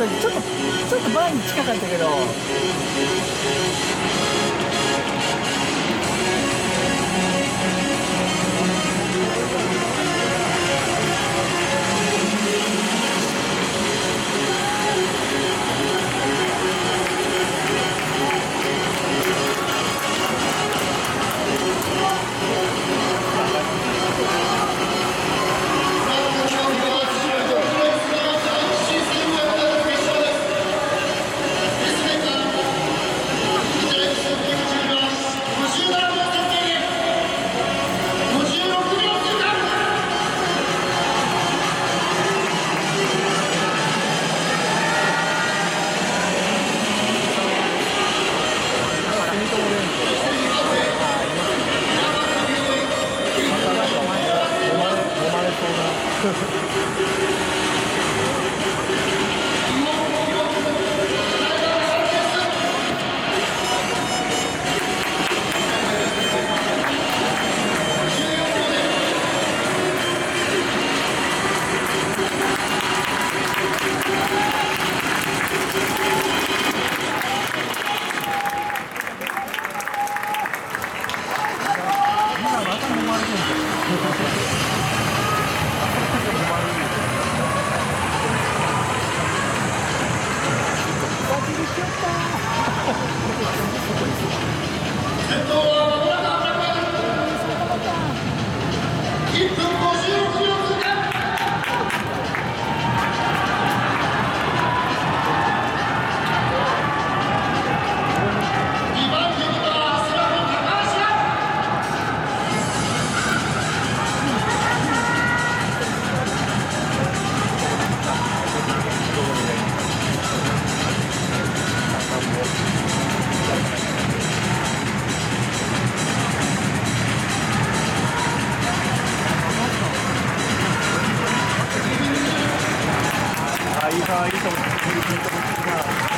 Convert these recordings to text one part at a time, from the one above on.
ちょっとちょっと前に近かったけど。あいいかいいと思って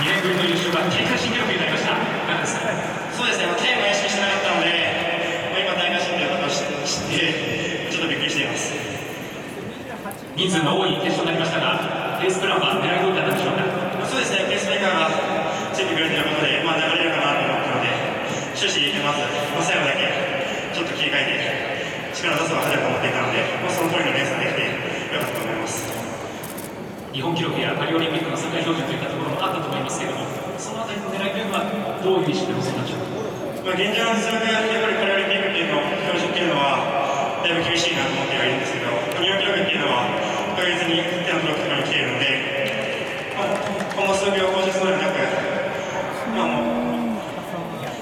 2年ぶりの優勝が大会新記録になりました。そうですね、まあ、テーマ意識してなかったので、まあ、今、大会新記録を知って、ちょっとびっくりしています。人数の多い決勝になりましたが、ペースプランは狙い通りだったの狙いというのはどう意識か。まあ、現状の実力、やっぱりパラリンピックというの、標準というのは、だいぶ厳しいなと思ってはいるんですけど、日本記録というのは、確実に点の記録とこに来ているので、まあ、今後数秒更新するのでなく、まあもう、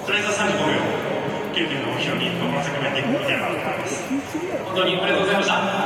とりあえず35秒切るというのを標に守らせてもらていきたいなと思います。本当にありがとうございました。